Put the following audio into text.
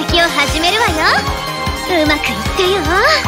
析を始めるわよ。うまくいってよ。